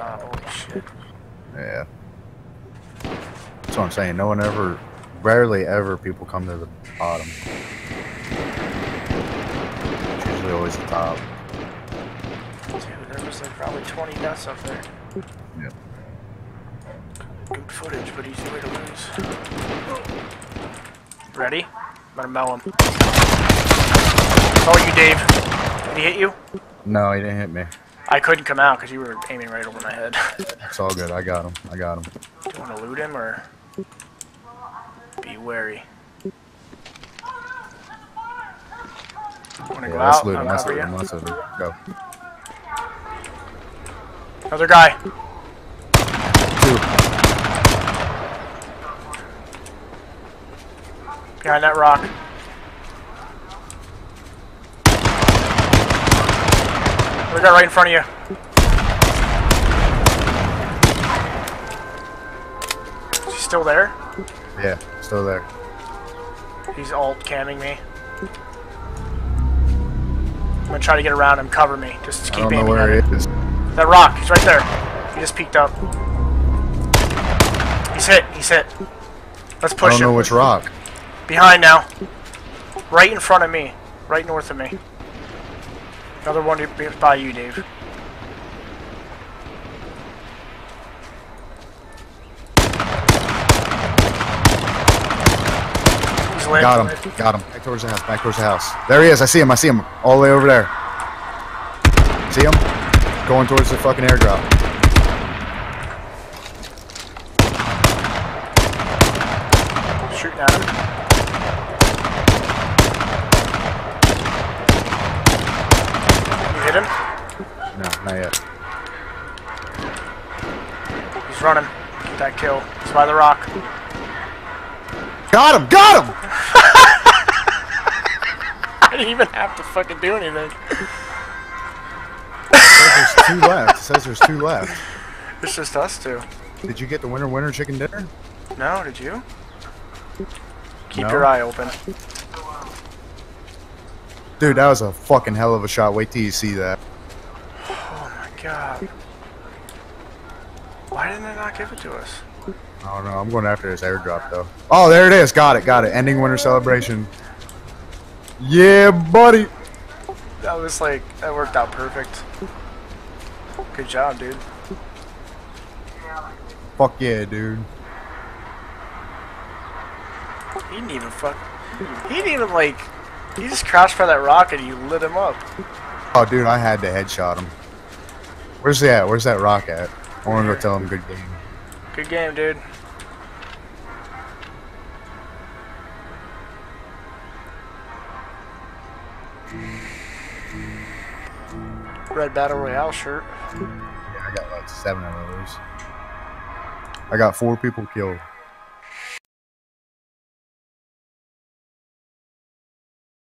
Holy shit. Yeah. That's what I'm saying. No one ever, rarely ever people come to the bottom. It's usually always the top. Dude, there was like probably 20 deaths up there. Yeah. Good footage, but easy way to lose. Ready? I'm gonna mow him. Oh, you, Dave. Did he hit you? No, he didn't hit me. I couldn't come out because you were aiming right over my head. It's all good. I got him. I got him. Do you want to loot him or be wary? Want to Yeah, go let's out? loot him. Let's loot him. Let's loot him. Go. Another guy. Two. Behind that rock. Another guy right in front of you. Is he still there? Yeah, still there. He's alt camming me. I'm gonna try to get around him, cover me. Just I keep don't know aiming where at he him. is. That rock, he's right there. He just peeked up. He's hit, he's hit. Let's push him. I don't him. know which rock. Behind now. Right in front of me. Right north of me. Another one by you, Dave. Got him. Got him. Back towards the house. Back towards the house. There he is. I see him. I see him. All the way over there. See him? Going towards the fucking airdrop. Shooting at him. You hit him? No, not yet. He's running. Get that kill. He's by the rock. Got him! Got him! I didn't even have to fucking do anything. There's two left. It says there's two left. It's just us two. Did you get the winner winner chicken dinner? No, did you? Keep No. your eye open. Dude, that was a fucking hell of a shot. Wait till you see that. God. Why didn't they not give it to us? I don't know. I'm going after this airdrop though. Oh, there it is. Got it. Got it. Ending winter celebration. Yeah, buddy. That was like, that worked out perfect. Good job, dude. Fuck yeah, dude. He didn't even fuck. He didn't even like. He just crouched by that rock and you lit him up. Oh, dude, I had to headshot him. Where's he at? Where's that rock at? I want to go tell him good game. Good game, dude. Red Battle Royale shirt. Yeah, I got like seven of those. I got four people killed.